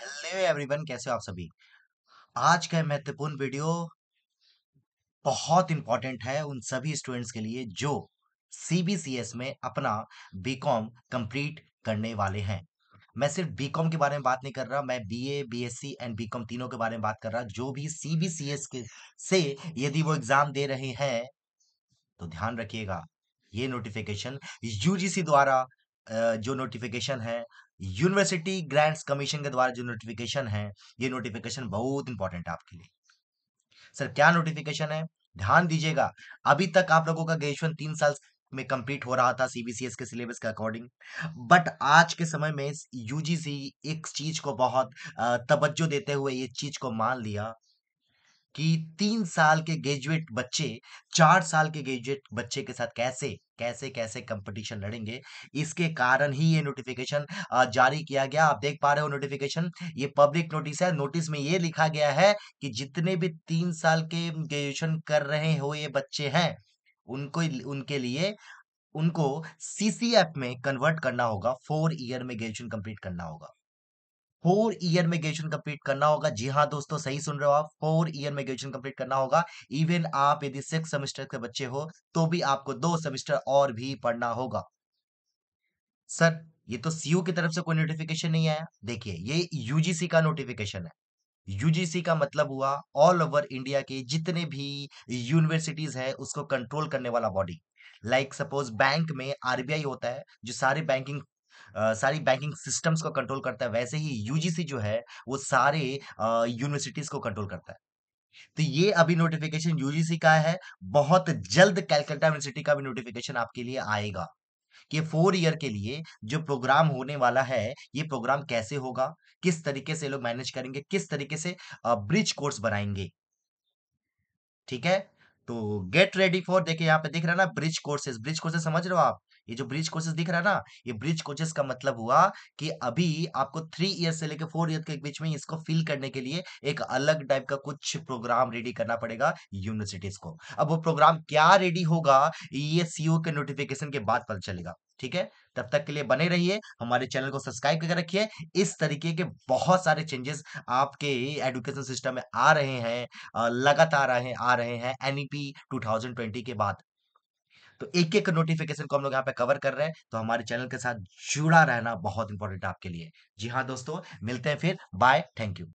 Hello everyone, कैसे हो आप सभी? आज का महत्वपूर्ण वीडियो बहुत इंपॉर्टेंट है उन सभी स्टूडेंट्स के लिए जो सीबीसीएस में अपना बीकॉम कंप्लीट करने वाले हैं। मैं सिर्फ़ बीकॉम के बारे में बात नहीं कर रहा, मैं बीए बीएससी एंड बीकॉम तीनों के बारे में बात कर रहा, जो भी सीबीसीएस के, से यदि वो एग्ज़ाम दे रहे हैं तो ध्यान रखिएगा, ये नोटिफिकेशन यूजीसी द्वारा जो नोटिफिकेशन है। यूनिवर्सिटी ग्रांट्स कमीशन के द्वारा जो नोटिफिकेशन है, ये नोटिफिकेशन बहुत इंपॉर्टेंट है आपके लिए। सर, क्या नोटिफिकेशन है? ध्यान दीजिएगा, अभी तक आप लोगों का ग्रेजुएशन तीन साल में कंप्लीट हो रहा था सीबीसीएस के सिलेबस के अकॉर्डिंग बट आज के समय में यूजीसी एक चीज़ को बहुत तवज्जो देते हुए ये चीज़ को मान लिया। कि तीन साल के ग्रेजुएट बच्चे, चार साल के ग्रेजुएट बच्चे के साथ कैसे कैसे कैसे कंपटीशन लड़ेंगे? इसके कारण ही ये नोटिफिकेशन जारी किया गया। आप देख पा रहे हो नोटिफिकेशन ये पब्लिक नोटिस है। नोटिस में ये लिखा गया है कि जितने भी तीन साल के ग्रेजुएशन कर रहे हो ये बच्चे हैं, उनको, उनके लिए उनको सीसीएफ में कन्वर्ट करना होगा। फोर ईयर में ग्रेजुएशन कंप्लीट करना होगा। फोर ईयर में ग्रेजुएशन कंप्लीट करना होगा। जी हाँ दोस्तों, सही सुन रहे हो आप। फोर ईयर में ग्रेजुएशन कंप्लीट करना होगा। इवन आप यदि सिक्स सेमेस्टर के बच्चे हो तो भी आपको दो सेमेस्टर और भी पढ़ना होगा। सर, ये तो सीयू की तरफ़ से कोई नोटिफिकेशन नहीं आया। देखिए, ये यूजीसी का नोटिफिकेशन है। यूजीसी का मतलब हुआ ऑल ओवर इंडिया के जितने भी यूनिवर्सिटीज है, उसको कंट्रोल करने वाला बॉडी। लाइक सपोज़ बैंक में आरबीआई होता है, जो सारे बैंकिंग सारी बैंकिंग सिस्टम्स को कंट्रोल करता है, वैसे ही यूजीसी जो है, वो सारे यूनिवर्सिटीज को कंट्रोल करता है। तो ये अभी नोटिफिकेशन यूजीसी का है, बहुत जल्द कैलकाटा यूनिवर्सिटी का भी नोटिफिकेशन आपके लिए आएगा कि फोर ईयर के लिए जो प्रोग्राम होने वाला है, ये प्रोग्राम कैसे होगा, किस तरीके से लोग मैनेज करेंगे, किस तरीके से ब्रिज कोर्स बनाएँगे। ठीक है? तो गेट रेडी फॉर देखिए यहाँ पे दिख रहा ना ब्रिज कोर्सेज ब्रिज कोर्सेज समझ रहे हो आप? ये जो ब्रिज कोर्सेज दिख रहा है ना, ये ब्रिज कोर्सेज का मतलब हुआ कि अभी आपको थ्री ईयर से लेकर फोर ईयर के बीच में इसको फिल करने के लिए एक अलग टाइप का कुछ प्रोग्राम रेडी करना पड़ेगा यूनिवर्सिटीज को। अब वो प्रोग्राम क्या रेडी होगा, ये सीओ के नोटिफिकेशन के बाद पता चलेगा। ठीक है? तब तक के लिए बने रहिए, हमारे चैनल को सब्सक्राइब करके रखिए। इस तरीके के बहुत सारे चेंजेस आपके एजुकेशन सिस्टम में आ रहे हैं लगातार आ रहे आ रहे हैं एनईपी 2020 के बाद। तो एक एक नोटिफिकेशन को हम लोग यहाँ पे कवर कर रहे हैं तो हमारे चैनल के साथ जुड़ा रहना बहुत इंपॉर्टेंट है आपके लिए। जी हाँ दोस्तों, मिलते हैं फिर। Bye thank you